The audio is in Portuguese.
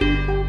Música